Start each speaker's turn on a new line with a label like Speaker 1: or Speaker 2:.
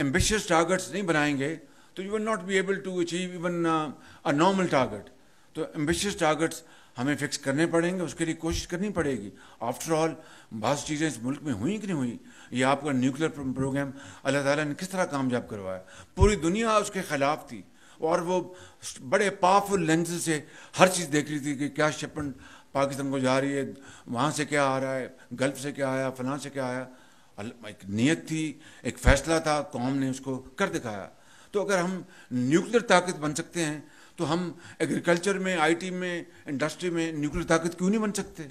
Speaker 1: Ambitious targets नहीं बनाएँगे तो you will not be able to achieve even a normal target तो ambitious targets हमें फिक्स करने पड़ेंगे, उसके लिए कोशिश करनी पड़ेगी। आफ्टर ऑल बहुत चीज़ें इस मुल्क में हुई कि नहीं हुई? ये आपका न्यूक्लियर प्रोग्राम अल्लाह ताला ने किस तरह कामयाब करवाया? पूरी दुनिया उसके खिलाफ थी, और वो बड़े पावरफुल लेंस से हर चीज़ देख रही थी कि क्या शिपमेंट पाकिस्तान को जा रही है, वहाँ से क्या आ रहा है गल्फ से क्या आया, फलां से क्या आया। एक नीयत थी, एक फैसला था कौम ने उसको कर दिखाया। तो अगर हम न्यूक्लियर ताकत बन सकते हैं तो हम एग्रीकल्चर में आईटी में इंडस्ट्री में न्यूक्लियर ताकत क्यों नहीं बन सकते?